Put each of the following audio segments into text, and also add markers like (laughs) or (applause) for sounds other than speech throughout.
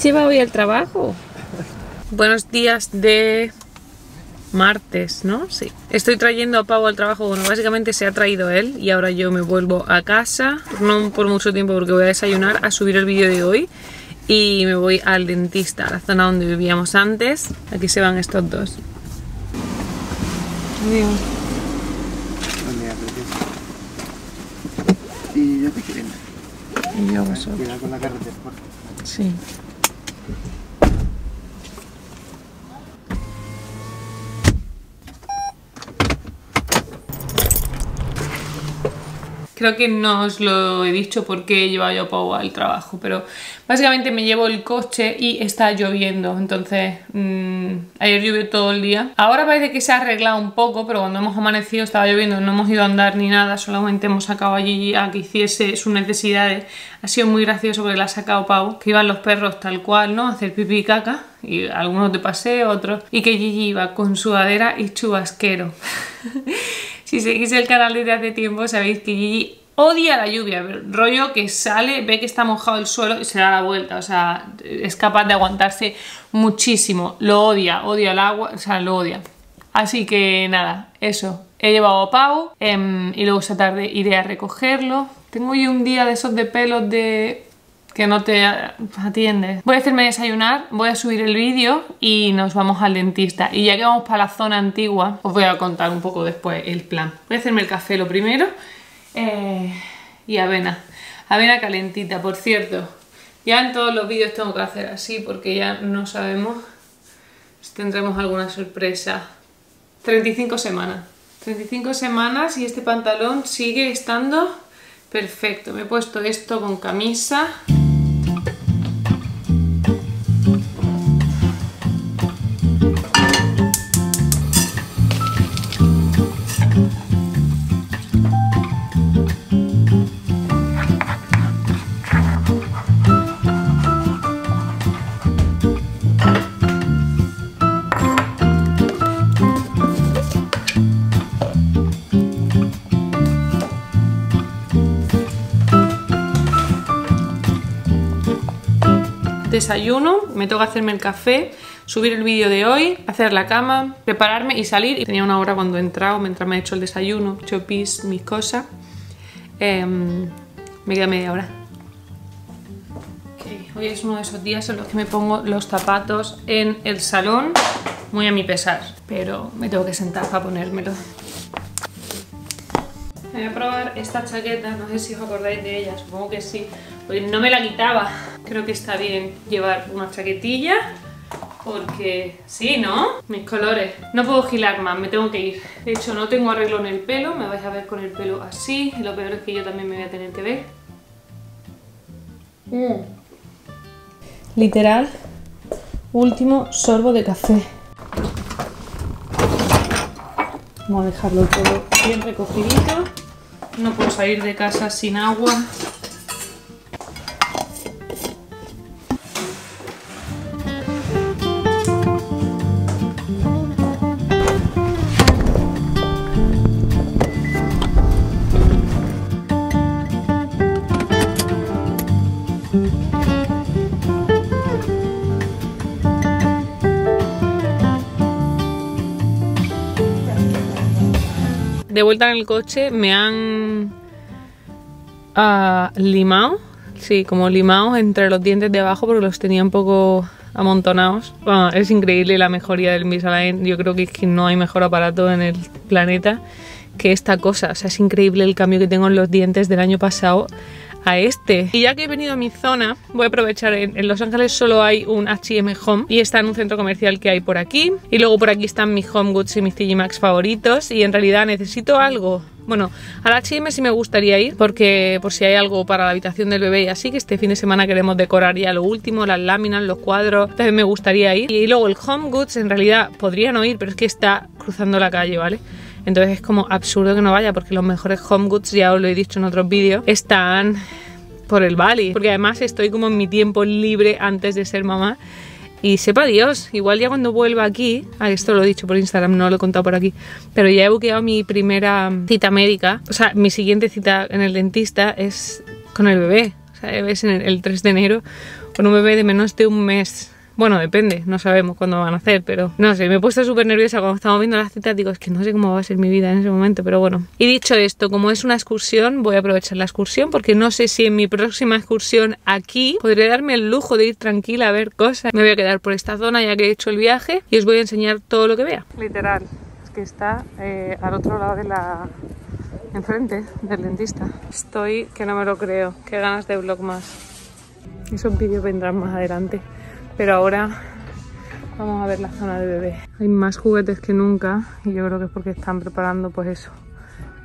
¿Quién se va hoy al trabajo? Buenos días de martes, ¿no? Sí. Estoy trayendo a Pau al trabajo. Bueno, básicamente se ha traído él y ahora yo me vuelvo a casa. No por mucho tiempo porque voy a desayunar, a subir el vídeo de hoy. Y me voy al dentista, a la zona donde vivíamos antes. Aquí se van estos dos. Adiós. Y yo te quiero. Y yo a vosotros. Cuidado con la carretera, por favor. Sí. Thank you. Creo que no os lo he dicho porque he llevado yo a Pau al trabajo, pero básicamente me llevo el coche y está lloviendo, entonces mm, ayer llovió todo el día. Ahora parece que se ha arreglado un poco, pero cuando hemos amanecido estaba lloviendo, no hemos ido a andar ni nada, solamente hemos sacado a Gigi a que hiciese sus necesidades. Ha sido muy gracioso porque la ha sacado Pau, que iban los perros tal cual, ¿no? A hacer pipí y caca, y algunos de paseo, otros, y que Gigi iba con sudadera y chubasquero. (laughs) Si seguís el canal desde hace tiempo sabéis que Gigi odia la lluvia, rollo que sale, ve que está mojado el suelo y se da la vuelta, o sea, es capaz de aguantarse muchísimo, lo odia, odia el agua, o sea, lo odia. Así que nada, eso, he llevado a Pau em, y luego esta tarde iré a recogerlo. Tengo hoy un día de esos de pelos de que no te atiendes. Voy a hacerme desayunar, voy a subir el vídeo y nos vamos al dentista. Y ya que vamos para la zona antigua, os voy a contar un poco después el plan. Voy a hacerme el café lo primero eh, y avena. Avena calentita, por cierto. Ya en todos los vídeos tengo que hacer así porque ya no sabemos si tendremos alguna sorpresa. 35 semanas. 35 semanas y este pantalón sigue estando perfecto. Me he puesto esto con camisa. Desayuno, me toca hacerme el café, subir el vídeo de hoy, hacer la cama, prepararme y salir. Tenía una hora cuando he entrado, mientras me he hecho el desayuno, hecho pis, mis cosas. Em, me queda media hora. Hoy es uno de esos días en los que me pongo los zapatos en el salón, muy a mi pesar, pero me tengo que sentar para ponérmelo. Voy a probar esta chaqueta, no sé si os acordáis de ella, supongo que sí, porque no me la quitaba. Creo que está bien llevar una chaquetilla, porque sí, ¿no? Mis colores. No puedo gilar más, me tengo que ir. De hecho, no tengo arreglo en el pelo, me vais a ver con el pelo así, y lo peor es que yo también me voy a tener que ver. Mm. Literal, último sorbo de café. Vamos a dejarlo todo bien recogidito. No puedo salir de casa sin agua. De vuelta en el coche me han ah, limado, sí, como limado entre los dientes de abajo porque los tenía un poco amontonados. Bueno, es increíble la mejoría del Invisalign, yo creo que, que no hay mejor aparato en el planeta que esta cosa, o sea, es increíble el cambio que tengo en los dientes del año pasado este. Y ya que he venido a mi zona, voy a aprovechar, en, Los Ángeles solo hay un H&M Home y está en un centro comercial que hay por aquí. Y luego por aquí están mis Home Goods y mis TG Maxx favoritos y en realidad necesito algo bueno, al H&M sí me gustaría ir porque por si hay algo para la habitación del bebé y así, que este fin de semana queremos decorar ya lo último, las láminas, los cuadros, también me gustaría ir. Y luego el Home Goods en realidad podría no ir, pero es que está cruzando la calle, ¿vale? Entonces es como absurdo que no vaya porque los mejores home goods, ya os lo he dicho en otros vídeos, están por el Bali. Porque además estoy como en mi tiempo libre antes de ser mamá. Y sepa Dios, igual ya cuando vuelva aquí, ah, esto lo he dicho por Instagram, no lo he contado por aquí, pero ya he buqueado mi primera cita médica, o sea, mi siguiente cita en el dentista es con el bebé, o sea, es el 3 de enero, Con un bebé de menos de un mes. Bueno, depende, no sabemos cuándo van a hacer, pero no sé, me he puesto súper nerviosa cuando estamos viendo las citas. Digo, es que no sé cómo va a ser mi vida en ese momento, pero bueno. Y dicho esto, como es una excursión, voy a aprovechar la excursión porque no sé si en mi próxima excursión aquí podré darme el lujo de ir tranquila a ver cosas. Me voy a quedar por esta zona ya que he hecho el viaje y os voy a enseñar todo lo que vea. Literal, es que está eh, al otro lado de la. enfrente del dentista. Estoy que no me lo creo. Qué ganas de vlog más. Esos vídeos vendrán más adelante. Pero ahora vamos a ver la zona de bebé. Hay más juguetes que nunca y yo creo que es porque están preparando pues eso,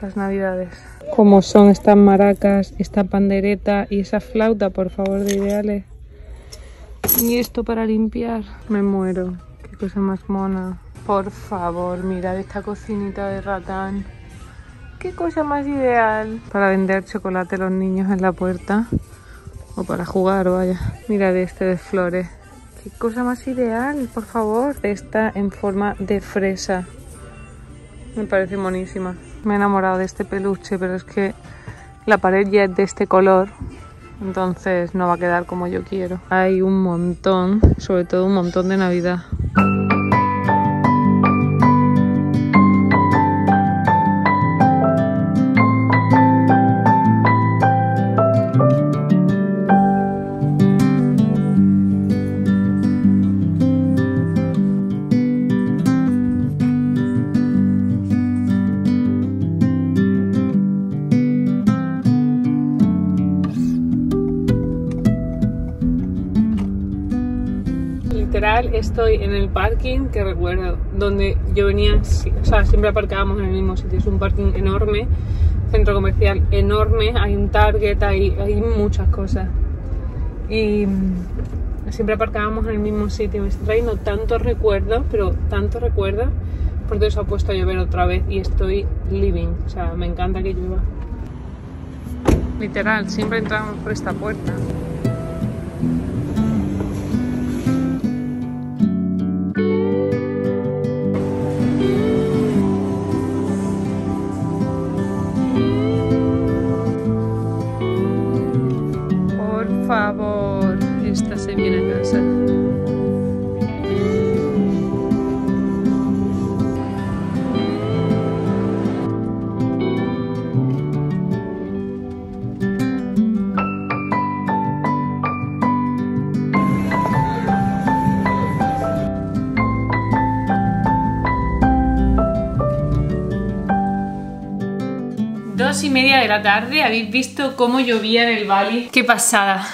las navidades. Como son estas maracas, esta pandereta y esa flauta, por favor, de ideales. Y esto para limpiar. Me muero. Qué cosa más mona. Por favor, mirad esta cocinita de ratán. Qué cosa más ideal. Para vender chocolate a los niños en la puerta. O para jugar, vaya. Mirad este de flores. Qué cosa más ideal, por favor. Esta en forma de fresa. Me parece monísima. Me he enamorado de este peluche, pero es que la pared ya es de este color. Entonces no va a quedar como yo quiero. Hay un montón, sobre todo un montón de Navidad. Estoy en el parking que recuerdo, donde yo venía, o sea, siempre aparcábamos en el mismo sitio, es un parking enorme, centro comercial enorme, hay un Target, hay, hay muchas cosas. Y mm, siempre aparcábamos en el mismo sitio, me está trayendo tantos recuerdos, pero tantos recuerdos, porque se ha puesto a llover otra vez y estoy living, o sea, me encanta que llueva. Literal, siempre entramos por esta puerta. Y media de la tarde, habéis visto cómo llovía en el Bali. Qué pasada.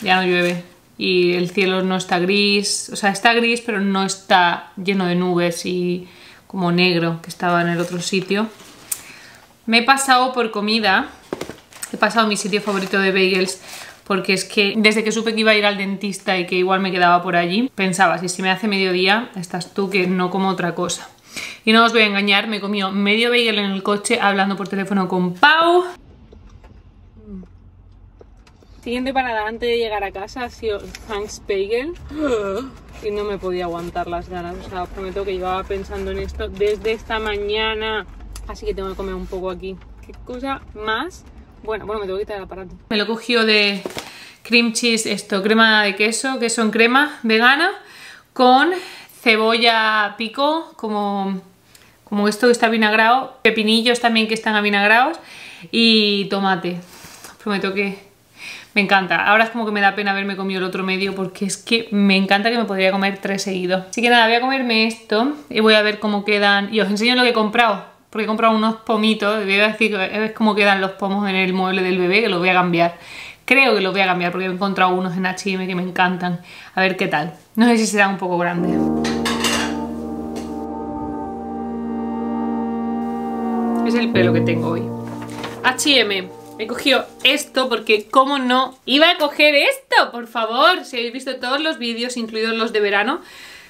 Ya no llueve. Y el cielo no está gris, o sea, está gris, pero no está lleno de nubes y como negro que estaba en el otro sitio. Me he pasado por comida, he pasado mi sitio favorito de bagels porque es que desde que supe que iba a ir al dentista y que igual me quedaba por allí, pensaba, si se me hace mediodía, estás tú que no como otra cosa. Y no os voy a engañar, me comió medio bagel en el coche hablando por teléfono con Pau. Siguiente parada antes de llegar a casa ha sido Thanks Bagel. (gasps) Y no me podía aguantar las ganas. O sea, os prometo que llevaba pensando en esto desde esta mañana. Así que tengo que comer un poco aquí. Qué cosa más. Bueno, bueno, me tengo que quitar el aparato. Me lo cogió de cream cheese, esto, crema de queso, queso en crema vegana, con cebolla pico, como, como esto que está vinagrado, pepinillos también que están avinagrados y tomate. Prometo que me encanta. Ahora es como que me da pena haberme comido el otro medio porque es que me encanta que me podría comer tres seguidos. Así que nada, voy a comerme esto y voy a ver cómo quedan. Y os enseño lo que he comprado. Porque he comprado unos pomitos. Voy a decir es cómo quedan los pomos en el mueble del bebé, que los voy a cambiar. Creo que los voy a cambiar porque he encontrado unos en H&M que me encantan. A ver qué tal. No sé si serán un poco grandes. Es el pelo que tengo hoy. H&M. He cogido esto porque, ¿cómo no? Iba a coger esto, por favor. Si habéis visto todos los vídeos, incluidos los de verano,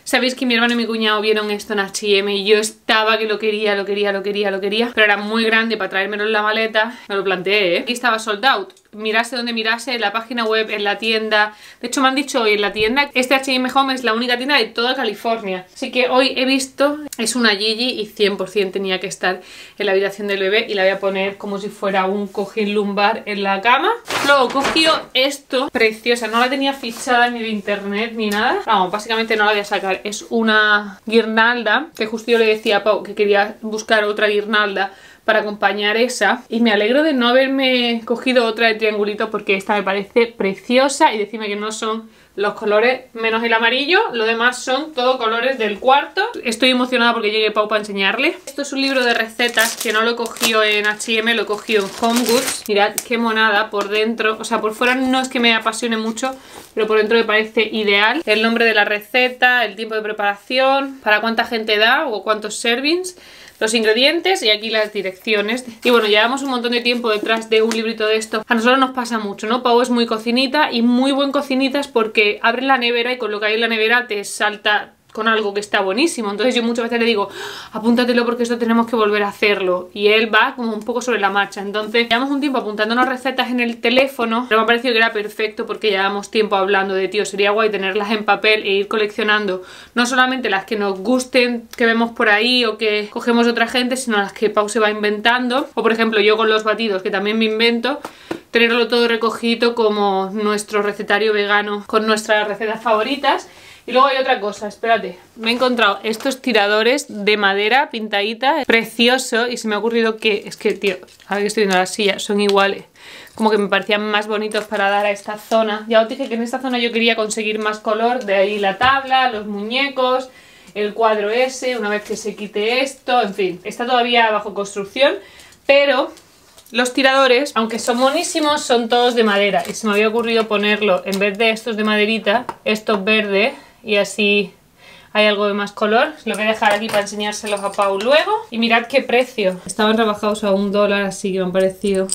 sabéis que mi hermano y mi cuñado vieron esto en H&M y yo estaba que lo quería, lo quería, lo quería, lo quería, pero era muy grande para traérmelo en la maleta. Me lo planteé, ¿eh? Aquí estaba sold out mirase donde mirase, en la página web, en la tienda. De hecho, me han dicho hoy en la tienda, este H&M Home es la única tienda de toda California. Así que hoy he visto, es una Gigi y 100% tenía que estar en la habitación del bebé y la voy a poner como si fuera un cojín lumbar en la cama. Luego cogió esto, preciosa, no la tenía fichada ni de internet ni nada. Vamos, básicamente no la voy a sacar. Es una guirnalda, que justo le decía que quería buscar otra guirnalda para acompañar esa. Y me alegro de no haberme cogido otra de triangulito porque esta me parece preciosa y decime que no son los colores menos el amarillo, lo demás son todos colores del cuarto. Estoy emocionada porque llegue Pau para enseñarle. Esto es un libro de recetas que no lo cogió en H&M, lo cogió en Home Goods. Mirad qué monada por dentro, o sea, por fuera no es que me apasione mucho, pero por dentro me parece ideal. El nombre de la receta, el tiempo de preparación, para cuánta gente da o cuántos servings los ingredientes y aquí las direcciones. Y bueno, llevamos un montón de tiempo detrás de un librito de esto. A nosotros nos pasa mucho, ¿no? Pau es muy cocinita y muy buen cocinita es porque abre la nevera y con lo que hay en la nevera te salta con algo que está buenísimo. Entonces yo muchas veces le digo, apúntatelo porque esto tenemos que volver a hacerlo. Y él va como un poco sobre la marcha. Entonces llevamos un tiempo apuntándonos recetas en el teléfono, pero me ha parecido que era perfecto porque llevamos tiempo hablando de, tío, sería guay tenerlas en papel e ir coleccionando no solamente las que nos gusten, que vemos por ahí o que cogemos otra gente, sino las que Pau se va inventando. O por ejemplo yo con los batidos, que también me invento, tenerlo todo recogido como nuestro recetario vegano con nuestras recetas favoritas y luego hay otra cosa, espérate. Me he encontrado estos tiradores de madera pintadita, precioso, y se me ha ocurrido que, es que, tío, ahora que estoy viendo la silla, son iguales. Como que me parecían más bonitos para dar a esta zona. Ya os dije que en esta zona yo quería conseguir más color, de ahí la tabla, los muñecos, el cuadro ese, una vez que se quite esto, en fin. Está todavía bajo construcción, pero los tiradores, aunque son monísimos, son todos de madera. Y se me había ocurrido ponerlo, en vez de estos de maderita, estos verdes y así hay algo de más color. Lo voy a dejar aquí para enseñárselos a Pau luego. Y mirad qué precio. Estaban rebajados a un dólar, así que me han parecido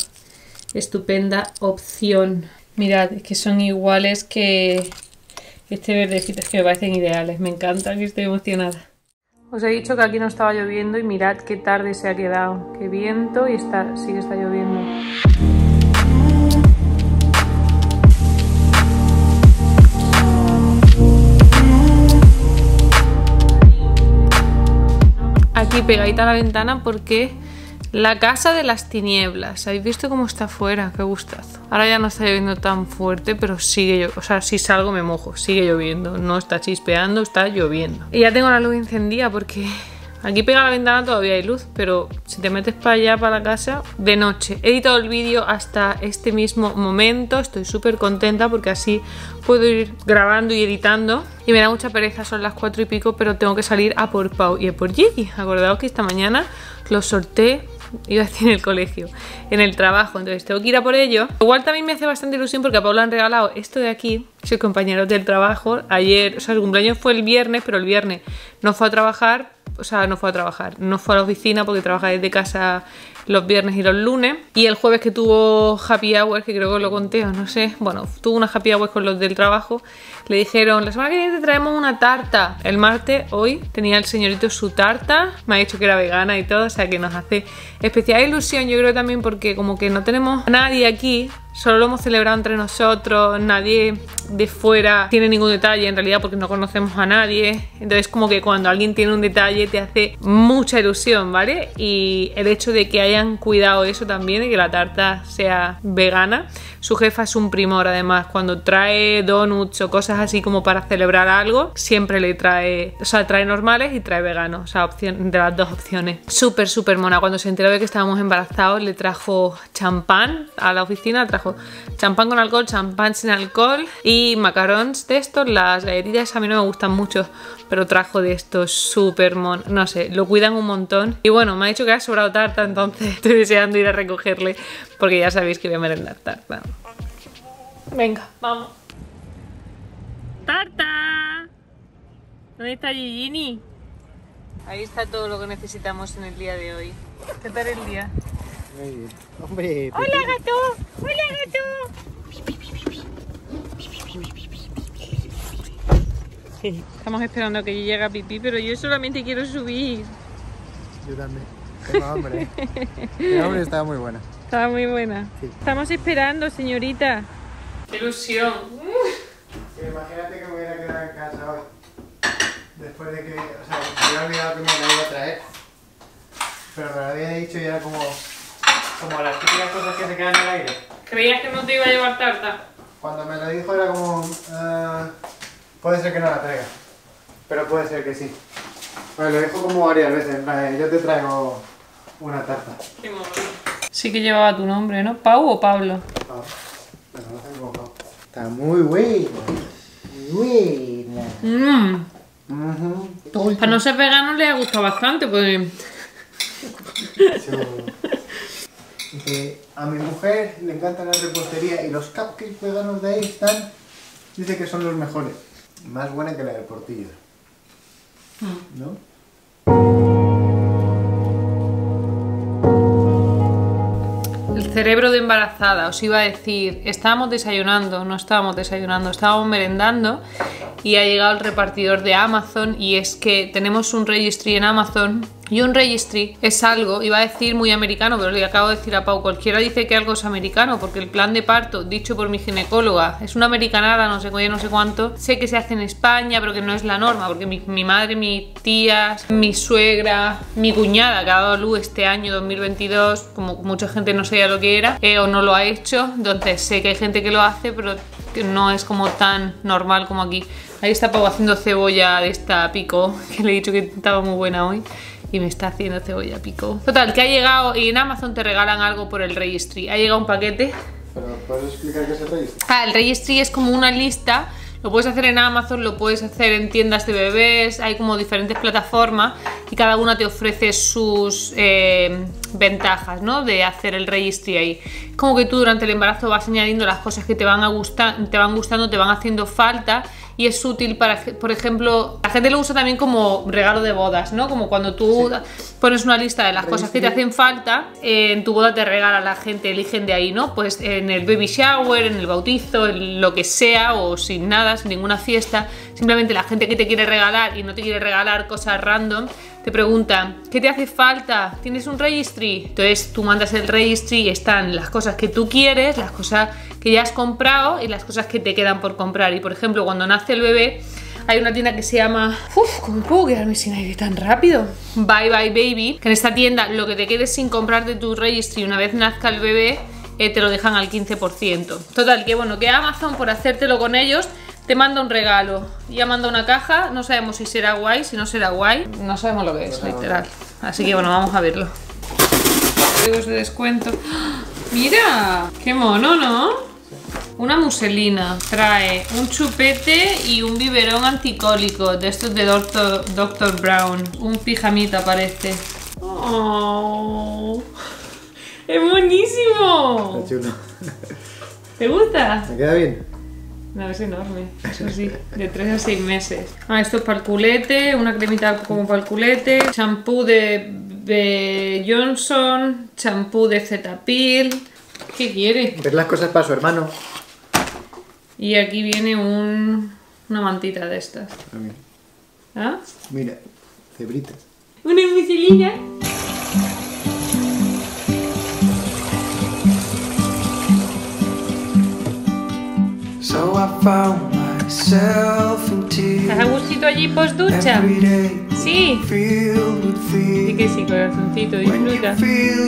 estupenda opción. Mirad, es que son iguales que este verdecito, es que me parecen ideales. Me encantan y estoy emocionada. Os he dicho que aquí no estaba lloviendo y mirad qué tarde se ha quedado. Qué viento y está, sí está lloviendo. Aquí pegadita a la ventana porque la casa de las tinieblas. ¿Habéis visto cómo está afuera? Qué gustazo. Ahora ya no está lloviendo tan fuerte, pero sigue lloviendo. O sea, si salgo me mojo. Sigue lloviendo. No está chispeando, está lloviendo. Y ya tengo la luz encendida porque Aquí pega la ventana todavía hay luz, pero si te metes para allá, para la casa, de noche. He editado el vídeo hasta este mismo momento, estoy súper contenta porque así puedo ir grabando y editando. Y me da mucha pereza, son las cuatro y pico, pero tengo que salir a por Pau y a por Gigi. Acordaos que esta mañana los sorté iba a decir en el colegio, en el trabajo, entonces tengo que ir a por ello. Igual también me hace bastante ilusión porque a Pau le han regalado esto de aquí, soy compañero del trabajo, ayer, o sea, el cumpleaños fue el viernes, pero el viernes no fue a trabajar o sea, no fue a trabajar, no fue a la oficina porque trabaja desde casa los viernes y los lunes. Y el jueves que tuvo happy hour, que creo que lo conté o no sé, bueno, tuvo una happy hour con los del trabajo, le dijeron, la semana que viene te traemos una tarta. El martes, hoy, tenía el señorito su tarta, me ha dicho que era vegana y todo, o sea que nos hace especial ilusión, yo creo también porque como que no tenemos a nadie aquí Solo lo hemos celebrado entre nosotros, nadie de fuera tiene ningún detalle en realidad porque no conocemos a nadie. Entonces como que cuando alguien tiene un detalle te hace mucha ilusión, ¿vale? Y el hecho de que hayan cuidado eso también, de que la tarta sea vegana. Su jefa es un primor además, cuando trae donuts o cosas así como para celebrar algo, siempre le trae, o sea, trae normales y trae veganos, o sea, opción, de las dos opciones. Súper, súper mona. Cuando se enteró de que estábamos embarazados le trajo champán a la oficina, trajo champán con alcohol, champán sin alcohol y macarons de estos. Las galletitas a mí no me gustan mucho, pero trajo de estos súper mon... No sé, lo cuidan un montón. Y bueno, me ha dicho que ha sobrado tarta, entonces (laughs) estoy deseando ir a recogerle porque ya sabéis que voy a merendar tarta. Venga, vamos. ¡Tarta! ¿Dónde está Gigini? Ahí está todo lo que necesitamos en el día de hoy. ¿Qué tal el día? Hombre. Hola gato. Hola gato. (laughs) Estamos esperando a que llegue a pipí, pero yo solamente quiero subir. Yo también. Tengo hambre. El hambre estaba muy buena. Estaba muy buena. Sí. Estamos esperando, señorita. ¡Qué ilusión! imagínate que me hubiera quedado en casa hoy. Después de que, o sea, me había olvidado que me la iba a traer. Pero me lo había dicho y era como, como las típicas cosas que se quedan en el aire. ¿Creías que no te iba a llevar tarta? Cuando me lo dijo era como, ah, puede ser que no la traiga. Pero puede ser que sí. Bueno, lo dijo como varias veces, plan, yo te traigo una tarta. Qué mono. Sí que llevaba tu nombre, ¿no? ¿Pau o Pablo? Bueno, no tengo ojo. Está muy buena. Muy buena. Mmm. Ujú. Para no ser vegano le ha gustado bastante, pues... Dice, a mi mujer le encanta la repostería y los cupcakes veganos de ahí están, dice que son los mejores. Más buena que la de Portillo. ¿No? Cerebro de embarazada, os iba a decir, estábamos desayunando, no estábamos desayunando, estábamos merendando y ha llegado el repartidor de Amazon y es que tenemos un registry en Amazon y un registry es algo, iba a decir muy americano, pero le acabo de decir a Pau, cualquiera dice que algo es americano porque el plan de parto dicho por mi ginecóloga es una americanada, no sé no sé cuánto, sé que se hace en España pero que no es la norma porque mi, madre, mis tías, mi suegra, mi cuñada que ha dado luz este año 2022, como mucha gente no sabía lo que era eh, o no lo ha hecho, entonces sé que hay gente que lo hace pero que no es como tan normal como aquí. Ahí está Pau haciendo cebolla de esta pico, (laughs) que le he dicho que estaba muy buena hoy. Y me está haciendo cebolla pico. Total, que ha llegado y en Amazon te regalan algo por el registry. Ha llegado un paquete. Pero ¿puedes explicar qué es el registro? Ah, el registry es como una lista. Lo puedes hacer en Amazon, lo puedes hacer en tiendas de bebés. Hay como diferentes plataformas y cada una te ofrece sus eh, ventajas, ¿no? De hacer el registry ahí. Como que tú durante el embarazo vas añadiendo las cosas que te van a gustar, te van gustando, te van haciendo falta y es útil para, por ejemplo, la gente lo usa también como regalo de bodas, ¿no? Como cuando tú pones una lista de las cosas que te hacen falta, eh, en tu boda te regala la gente, eligen de ahí, ¿no? Pues en el baby shower, en el bautizo, en lo que sea, o sin nada, sin ninguna fiesta, simplemente la gente que te quiere regalar y no te quiere regalar cosas random, te preguntan, ¿qué te hace falta? ¿Tienes un registry? Entonces tú mandas el registry y están las cosas que tú quieres, las cosas que ya has comprado y las cosas que te quedan por comprar. Y por ejemplo, cuando nace el bebé, hay una tienda que se llama... Uf, ¿cómo puedo quedarme sin aire tan rápido? Bye Bye Baby, que en esta tienda lo que te quedes sin comprar de tu registry una vez nazca el bebé, eh, te lo dejan al 15%. Total, que bueno, que Amazon por hacértelo con ellos te manda un regalo. Ya manda una caja, no sabemos si será guay, si no será guay. No sabemos lo que es, literal. Así que bueno, vamos a verlo. Códigos de descuento. ¡Ah! ¡Mira! ¡Qué mono, ¿no? Una muselina. Trae un chupete y un biberón anticólico. De estos de Dr. Dr. Brown. Un pijamita parece. ¡Oh! ¡Es buenísimo! Está chulo. ¿Te gusta? ¿Me queda bien? No, es enorme, eso sí, de 3 a 6 meses. Ah, esto es para el culete, una cremita como para el culete, champú de, de Johnson, champú de Zetapil. ¿Qué quiere? Ver las cosas para su hermano. Y aquí viene un, una mantita de estas. Ah, mira. ¿Ah? Mira, cebritas. Una muselina. So I found myself in ¿Estás a tears gustito allí post ducha? Sí. fear. que sí, corazoncito, disfruta.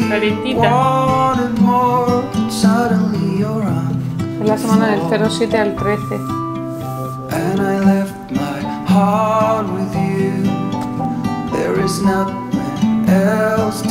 Calentita. Es la semana del 07 al 13. And I left my heart with you. There is nothing else